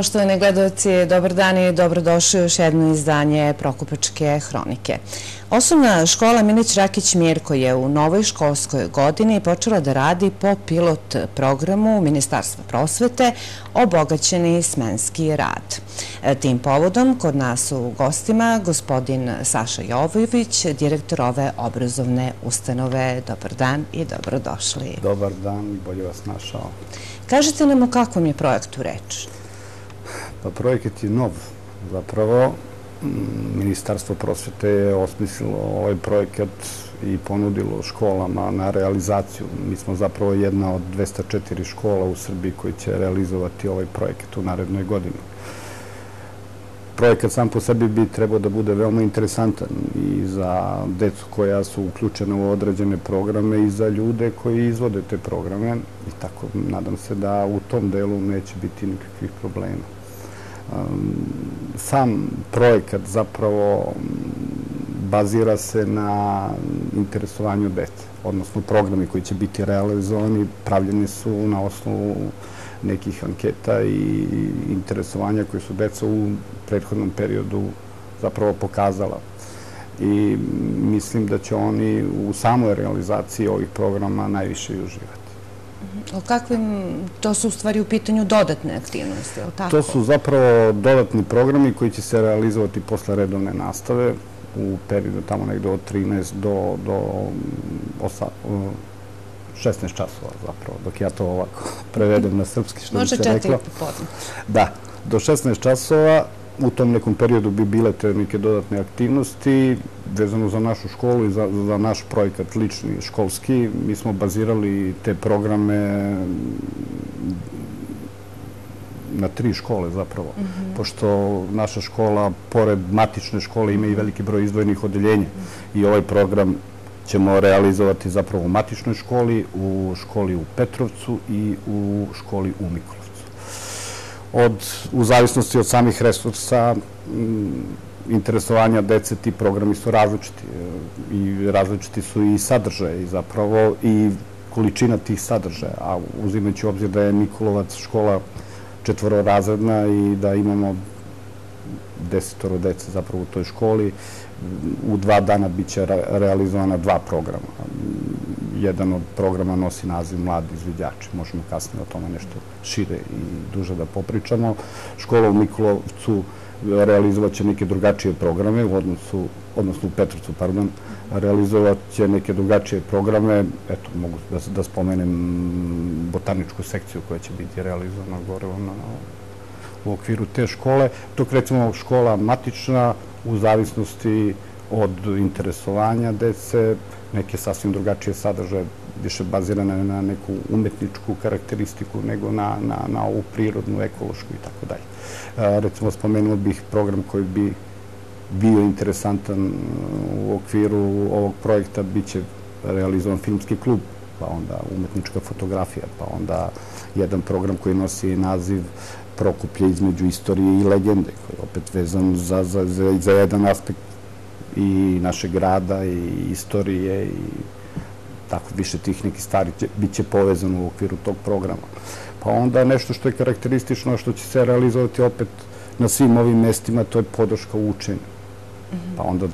Poštovane gledalci, dobar dan i dobrodošli u još jedno izdanje Prokupačke hronike. Osnovna škola Milić Rakić-Mirko je u novoj školskoj godini počela da radi po pilot programu Ministarstva prosvete Obogaćeni smenski rad. Tim povodom kod nas u gostima gospodin Saša Jovojević, direktor ove obrazovne ustanove. Dobar dan i dobrodošli. Dobar dan, bolje vas našao. Kažete nam o kakvom je projektu reč? Pa projekat je nov. Zapravo, mm, Ministarstvo prosvete je osmislilo ovaj projekat i ponudilo školama na realizaciju. Mi smo zapravo jedna od 204 škola u Srbiji koji će realizovati ovaj projekat u narednoj godini. Projekat sam po sebi bi trebao da bude veoma interesantan i za decu koja su uključene u određene programe i za ljude koji izvode te programe. I tako nadam se da u tom delu neće biti nikakvih problema. Sam projekat zapravo mm, bazira se na interesovanju dece, odnosno programi koji će biti realizovani, pravljeni su na osnovu nekih anketa i interesovanja koje su deca u prethodnom periodu zapravo pokazala. I mislim da će oni u samoj realizaciji ovih programa najviše i uživati. O kakvim, to su u stvari u pitanju dodatne aktivnosti, o tako? To su zapravo dodatni programi koji će se realizovati posle redovne nastave u periodu tamo nekde od 13 do, do 16 časova zapravo, dok ja to ovako prevedem na srpski, što bi se rekla. Može četiri popodne. Da, do 16 časova u tom nekom periodu bi bile te neke dodatne aktivnosti vezano za našu školu i za, za naš projekat lični školski. Mi smo bazirali te programe na tri škole zapravo, mhm. pošto naša škola, pored matične škole, ima i veliki broj izdvojenih odeljenja i ovaj program ćemo realizovati zapravo u matičnoj školi, u školi u Petrovcu i u školi u Mikolovcu. Od, u zavisnosti od samih resursa, mm, interesovanja dece, ti programi su različiti e, i različiti su i sadržaje i zapravo i količina tih sadržaja, a uzimajući obzir da je Nikolovac škola četvororazredna i da imamo desetoro dece zapravo u toj školi, u dva dana bit će realizovana dva programa. Jedan od programa nosi naziv Mladi izvidjači. Možemo kasnije o tome nešto šire i duže da popričamo. Škola u Mikulovcu e, realizovat će neke drugačije programe, u odnosu, odnosno u Petrovcu, pardon, realizovat će neke drugačije programe. Eto, mogu da, da spomenem botaničku sekciju koja će biti realizovana gore na, u okviru te škole. Dok recimo škola matična u zavisnosti od interesovanja dece, neke sasvim drugačije sadržaje, više bazirane na neku umetničku karakteristiku nego na, na, na ovu prirodnu, ekološku i tako dalje. Recimo, spomenuo bih program koji bi bio interesantan u okviru ovog projekta, bit će realizovan filmski klub, pa onda umetnička fotografija, pa onda jedan program koji nosi naziv Prokuplje između istorije i legende, koji je opet vezan za, za, za, za jedan aspekt i našeg grada i istorije i tako više tih nekih stvari bit će povezano u okviru tog programa. Pa onda nešto što je karakteristično, što će se realizovati opet na svim ovim mestima, to je podrška učenja. Mhm. Pa onda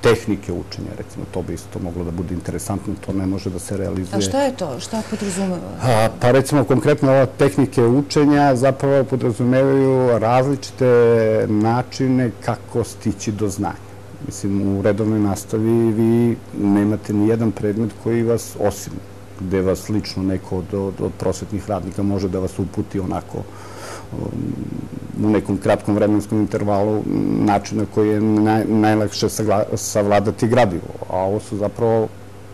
tehnike učenja, recimo, to bi isto moglo da bude interesantno, to ne može da se realizuje. A šta je to? Šta podrazumeva? Pa recimo, konkretno ova tehnike učenja zapravo podrazumevaju različite načine kako stići do znanja. Mislim, u redovnoj nastavi vi nemate ni jedan predmet koji vas, osim gde vas lično neko od, od prosvetnih radnika može da vas uputi onako u nekom kratkom vremenskom intervalu načina koji je najlakše savladati gradivo. A ovo su zapravo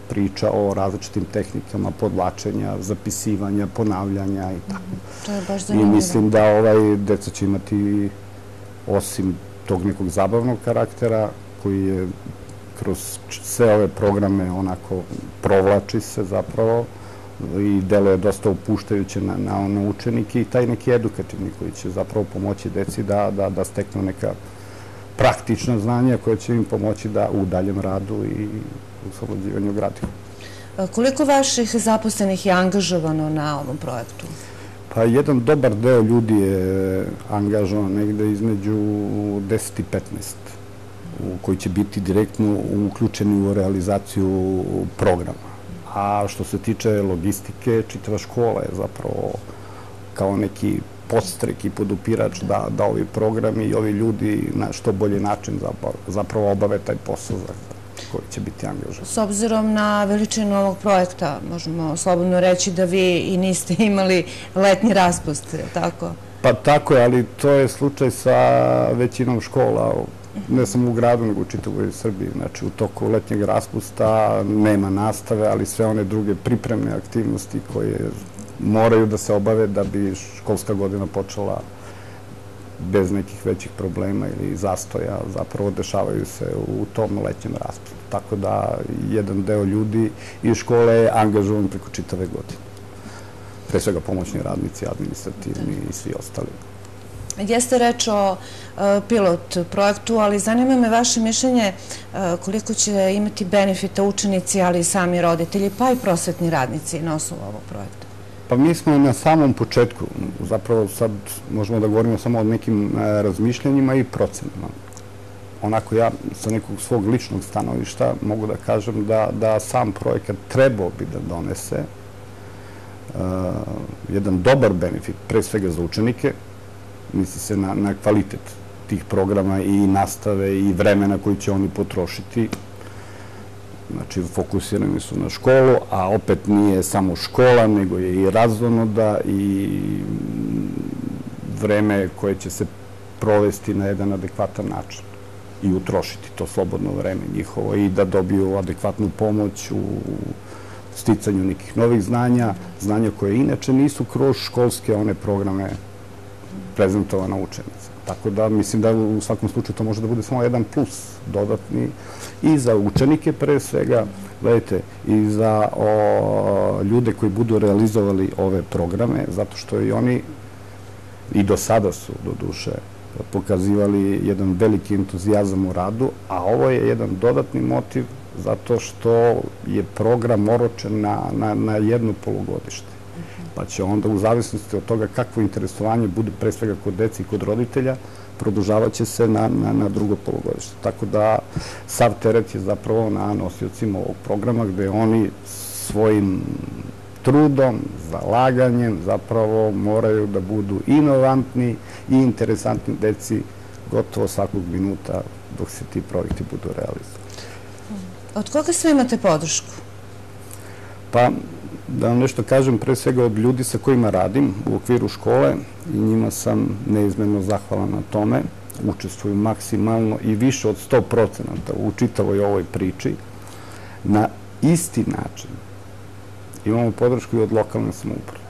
priča o različitim tehnikama podlačenja, zapisivanja, ponavljanja i tako. To je baš zanimljivo. I mislim da ovaj deca će imati, osim tog nekog zabavnog karaktera, koji je kroz sve ove programe onako provlači se zapravo, i delo je dosta upuštajuće na, na ono učenike i taj neki edukativni koji će zapravo pomoći deci da, da, da steknu neka praktična znanja koje će im pomoći da u daljem radu i u slobođivanju gradiva. Koliko vaših zaposlenih je angažovano na ovom projektu? Pa jedan dobar deo ljudi je angažovan negde između 10 i 15 koji će biti direktno uključeni u realizaciju programa. A što se tiče logistike, čitava škola je zapravo kao neki postrek i podupirač da, da ovi programi i ovi ljudi na što bolji način zapravo obave taj posao koji će biti angažan. S obzirom na veličinu ovog projekta, možemo slobodno reći da vi i niste imali letnji raspust, tako? Pa tako je, ali to je slučaj sa većinom škola, ne samo u gradu, nego u čitavoj Srbiji. Znači, u toku letnjeg raspusta nema nastave, ali sve one druge pripremne aktivnosti koje moraju da se obave da bi školska godina počela bez nekih većih problema ili zastoja, zapravo dešavaju se u tom letnjem raspustu. Tako da jedan deo ljudi iz škole je angažovan preko čitave godine. Pre svega pomoćni radnici, administrativni i svi ostali. Jeste reč o e, pilot projektu, ali zanima me vaše mišljenje e, koliko će imati benefita učenici, ali i sami roditelji, pa i prosvetni radnici na osnovu ovog projekta. Pa mi smo na samom početku, zapravo sad možemo da govorimo samo o nekim e, razmišljanjima i procenama. Onako ja sa nekog svog ličnog stanovišta mogu da kažem da sam projekat trebao bi da donese jedan dobar benefit, pre svega za učenike, misli se na kvalitet tih programa i nastave i vremena koji će oni potrošiti. Znači, fokusirani su na školu, a opet nije samo škola, nego je i razvonoda i vreme koje će se provesti na jedan adekvatan način i utrošiti to slobodno vreme njihovo i da dobiju adekvatnu pomoć u sticanju nekih novih znanja, znanja koje inače nisu kroz školske one programe prezentovana učenica. Tako da mislim da u svakom slučaju to može da bude samo jedan plus dodatni i za učenike pre svega, gledajte, i za ljude koji budu realizovali ove programe, zato što i oni i do sada su do duše pokazivali jedan veliki entuzijazam u radu, a ovo je jedan dodatni motiv zato što je program oročen na jedno polugodište pa će onda u zavisnosti od toga kakvo interesovanje bude pre svega kod deci i kod roditelja, produžavat će se na drugo polugodište. Tako da sav teret je zapravo na nosiocima ovog programa gde oni svojim trudom, zalaganjem zapravo moraju da budu inovantni i interesantni deci gotovo svakog minuta dok se ti projekti budu realizovani. Od koga sve imate podršku? Pa, da vam nešto kažem, pre svega od ljudi sa kojima radim u okviru škole i njima sam neizmjerno zahvalan na tome. Učestvuju maksimalno i više od 100% u čitavoj ovoj priči. Na isti način imamo podršku i od lokalne samouprave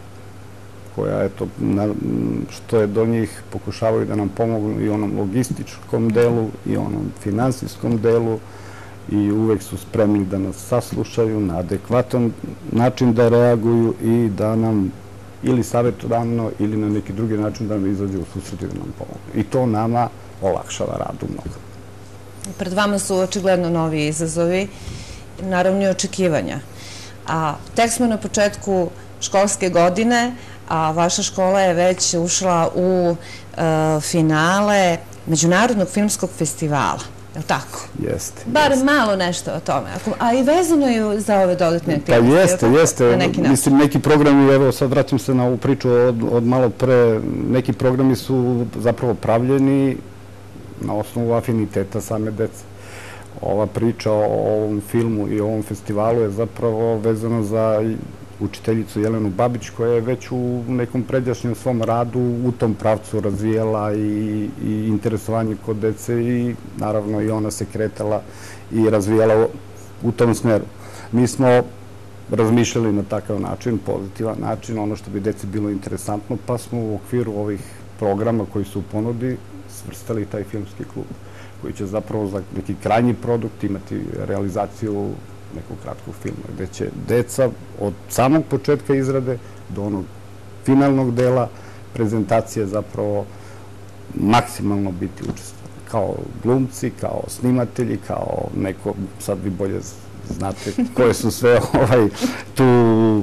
koja, eto, što je do njih, pokušavaju da nam pomogu i onom logističkom delu i onom finansijskom delu i uvek su spremni da nas saslušaju na adekvatan način da reaguju i da nam ili savjetodavno ili na neki drugi način da nam izađe u susret i da nam pomogu. I to nama olakšava rad u mnogo. Pred vama su očigledno novi izazovi, naravno i očekivanja. A tek smo na početku školske godine, a vaša škola je već ušla u e, finale Međunarodnog filmskog festivala. Je li tako? Jeste. Bar malo nešto o tome. A i vezano je za ove dodatne pa aktivnosti. Pa jeste, jeste. Mislim, neki programi, evo sad vraćam se na ovu priču od malo pre, neki programi su zapravo pravljeni na osnovu afiniteta same dece. Ova priča o ovom filmu i ovom festivalu je zapravo vezano za učiteljicu Jelenu Babić koja je već u nekom predjašnjem svom radu u tom pravcu razvijela i interesovanje kod dece i naravno i ona se kretala i razvijela u tom smeru. Mi smo razmišljali na takav način, pozitivan način, ono što bi deci bilo interesantno, pa smo u okviru ovih programa koji su u ponudi svrstali taj filmski klub koji će zapravo za neki krajnji produkt imati realizaciju nekog kratkog filma, gde će deca od samog početka izrade do onog finalnog dela prezentacije zapravo maksimalno biti učestvani. Kao glumci, kao snimatelji, kao neko, sad vi bolje znate koje su sve ovaj, tu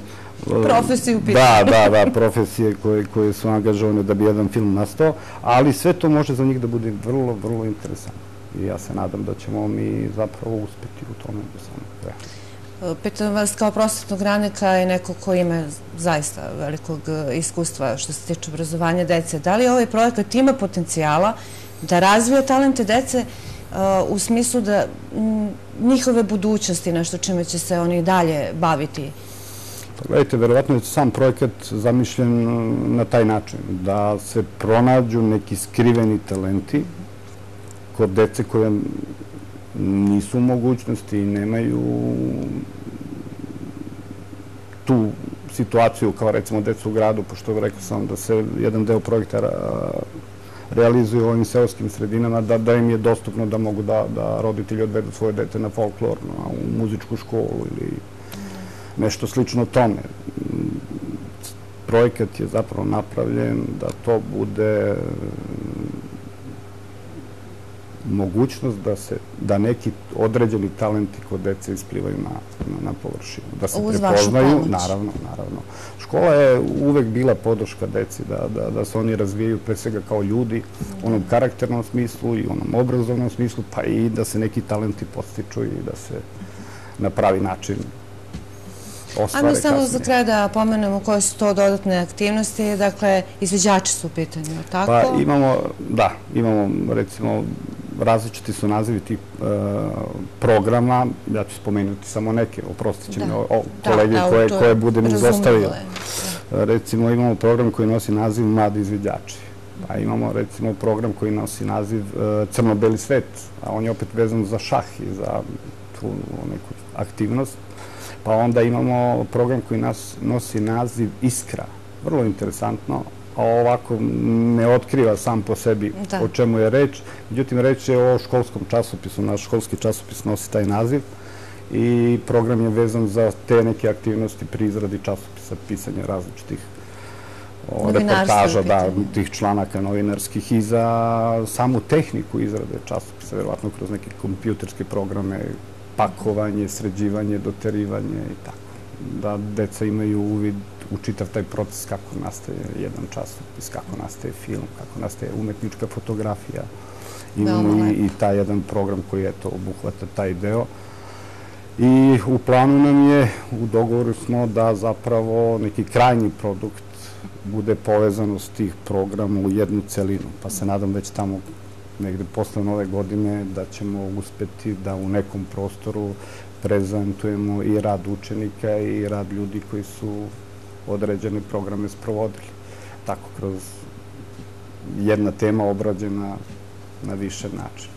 profesiju pitanje. Da, da, da, profesije koje su angažovane da bi jedan film nastao, ali sve to može za njih da bude vrlo, vrlo interesantno. I ja se nadam da ćemo mi zapravo uspeti u tome do samog kraja. Pitam vas kao prosvetnog radnika i neko ko ima zaista velikog e, iskustva što se tiče obrazovanja dece. Da li ovaj projekat ima potencijala da razvije talente dece e, u smislu da njihove budućnosti, nešto čime će se oni dalje baviti? Pa gledajte, verovatno je sam projekat zamišljen e, na taj način, da se pronađu neki skriveni talenti kod dece koje nisu u mogućnosti i nemaju tu situaciju kao recimo decu u gradu, pošto rekao sam da se jedan deo projekta realizuje u ovim seoskim sredinama, da im je dostupno da mogu da roditelji odvedu svoje dete na folklor, u muzičku školu ili nešto slično tome. Projekat je zapravo napravljen da to bude mogućnost da se da neki određeni talenti kod dece isplivaju na, na površinu. Da se prepoznaju, naravno, naravno. Škola je uvek bila podrška deci da, da, da se oni razvijaju pre svega kao ljudi u onom karakternom smislu i onom obrazovnom smislu, pa i da se neki talenti postiču i da se na pravi način ostvare Ajmo samo za kraj da pomenemo koje su to dodatne aktivnosti. Dakle, izveđači su u pitanju, tako? Pa imamo, da, imamo recimo različiti su nazivi tih e, programa, ja ću spomenuti samo neke, oprostit će mi kolege koje budem izostavio. Recimo imamo program koji nosi naziv Mladi izvidjači, pa imamo recimo program koji nosi naziv e, Crno-beli svet, a on je opet vezan za šah i za tu neku aktivnost. Pa onda imamo program koji nosi naziv Iskra, vrlo interesantno, ovako ne otkriva sam po sebi o čemu je reč. Međutim, reč je o školskom časopisu. Naš školski časopis nosi taj naziv i program je vezan za te neke aktivnosti pri izradi časopisa, pisanje različitih reportaža, da, tih članaka novinarskih i za samu tehniku izrade časopisa, verovatno kroz neke kompjuterske programe, pakovanje, sređivanje, doterivanje i tako. Da deca imaju uvid u čitav taj proces kako nastaje jedan časopis, kako nastaje film, kako nastaje umetnička fotografija. Imamo i taj jedan program koji obuhvata taj deo. I u planu nam je, u dogovoru smo da zapravo neki krajnji produkt bude povezanost tih programa u jednu celinu. Pa se nadam već tamo negde posle nove godine da ćemo uspeti da u nekom prostoru prezentujemo i rad učenika i rad ljudi koji su određene programe sprovodili. Tako, kroz jedna tema obrađena na više načina.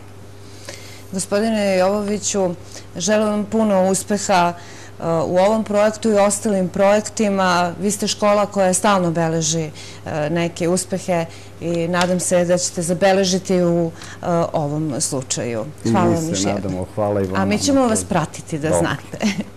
Gospodine Jovoviću, želim vam puno uspeha uh, u ovom projektu i ostalim projektima. Vi ste škola koja stalno beleži uh, neke uspehe i nadam se da ćete zabeležiti u uh, ovom slučaju. Hvala vam još jednom. I nadamo, hvala i vam. A mi ćemo vas pratiti da znate.